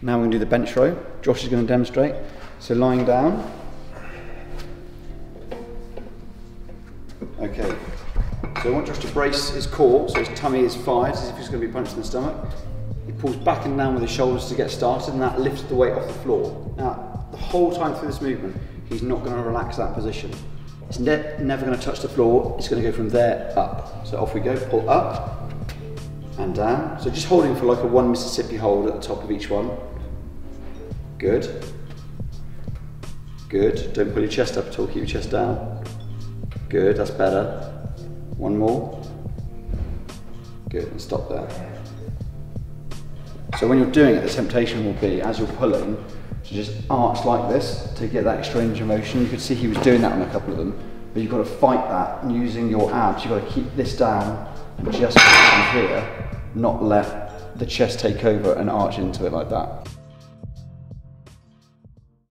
Now we're going to do the bench row. Josh is going to demonstrate. So lying down. Okay. So I want Josh to brace his core, so his tummy is fired as if he's going to be punched in the stomach. He pulls back and down with his shoulders to get started, and that lifts the weight off the floor. Now, the whole time through this movement, he's not going to relax that position. It's ne never going to touch the floor. It's going to go from there up. So off we go. Pull up and down. So just holding for like a one Mississippi hold at the top of each one. Good. Good. Don't pull your chest up at all. Keep your chest down. Good. That's better. One more. Good. And stop there. So when you're doing it, the temptation will be, as you're pulling, to just arch like this to get that exchange of motion. You could see he was doing that on a couple of them, but you've got to fight that using your abs. You've got to keep this down and just from here, not let the chest take over and arch into it like that.